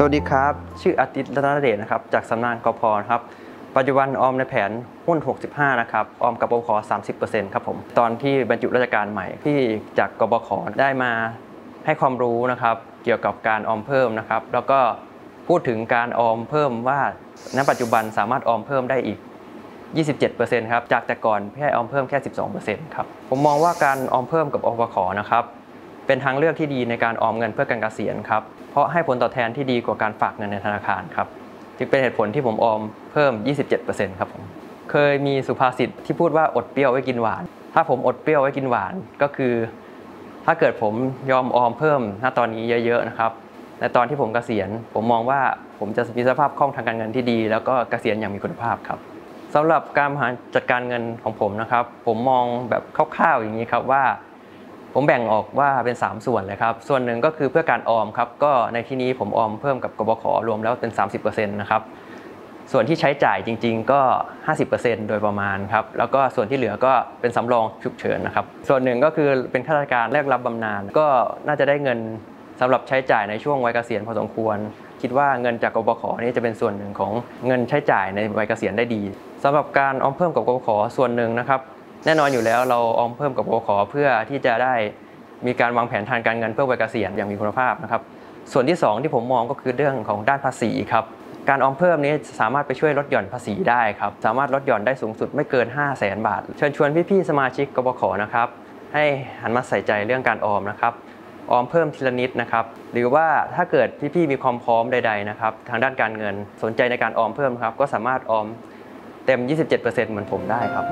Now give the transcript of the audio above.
สวัสดีครับ ชื่ออาทิตย์รัตนเดชนะครับ จากสำนักกพครับ ปัจจุบันออมในแผนหุ้น 65 นะครับ ออมกับกพ30%ครับผม ตอนที่บรรจุราชการใหม่ที่จากกบขได้มาให้ความรู้นะครับ เกี่ยวกับการออมเพิ่มนะครับ แล้วก็พูดถึงการออมเพิ่มว่าณปัจจุบันสามารถออมเพิ่มได้อีก 27%ครับ จากแต่ก่อนพี่ให้ออมเพิ่มแค่ 12%ครับ ผมมองว่าการออมเพิ่มกับอปขนะครับ เป็นทางเลือกที่ดีในการออมเงินเพื่อการเกษียณครับ เพราะให้ผลตอบแทนที่ดีกว่าการฝากเงินในธนาคารครับ จึงเป็นเหตุผลที่ผมออมเพิ่ม 27%ครับผม เคยมีสุภาษิตที่พูดว่าอดเปรี้ยวไว้กินหวาน ถ้าผมอดเปรี้ยวไว้กินหวานก็คือ ถ้าเกิดผมยอมออมเพิ่มณตอนนี้เยอะๆนะครับ ในตอนที่ผมเกษียณ ผมมองว่าผมจะมีสภาพคล่องทางการเงินที่ดี แล้วก็เกษียณอย่างมีคุณภาพครับสำหรับการบริหารจัดการเงินของผมนะครับ ผมมองแบบคร่าวๆอย่างนี้ครับว่า ผมแบ่งออกว่าเป็น 3 ส่วนเลยครับ ส่วนหนึ่งก็คือเพื่อการออมครับ ก็ในที่นี้ผมออมเพิ่มกับกบขรวมแล้วเป็น 30%นะครับ ส่วนที่ใช้จ่ายจริง ๆ ก็ 50%โดยประมาณครับ แล้วก็ส่วนที่เหลือก็เป็นสำรองฉุกเฉินนะครับ ส่วนหนึ่งก็คือเป็นข้าราชการแลกรับบำนาญ ก็น่าจะได้เงินสำหรับใช้จ่ายในช่วงวัยเกษียณพอสมควร คิดว่าเงินจากกบขนี่จะเป็นส่วนหนึ่งของเงินใช้จ่ายในวัยเกษียณได้ดีสำหรับการออมเพิ่มกับกบขส่วนหนึ่งนะครับ แน่นอนอยู่แล้วเราออมเพิ่มกับกบขเพื่อที่จะได้มีการวางแผนทางการเงินเพื่อวัยเกษียณอย่างมีคุณภาพนะครับ ส่วนที่ 2 ที่ผมมองก็คือเรื่องของด้านภาษีครับ การออมเพิ่มนี้สามารถไปช่วยลดหย่อนภาษีได้ครับ สามารถลดหย่อนได้สูงสุดไม่เกิน 5 0 0แสนบาท เชิญชวนพี่ๆสมาชิกกบขนะครับให้หันมาใส่ใจเรื่องการออมนะครับ ออมเพิ่มทีละนิดนะครับ หรือว่าถ้าเกิดพี่ๆมีความพร้อมใดๆนะครับทางด้านการเงินสนใจในการออมเพิ่มครับก็สามารถออมเต็ม 27%เหมือนผมได้ครับ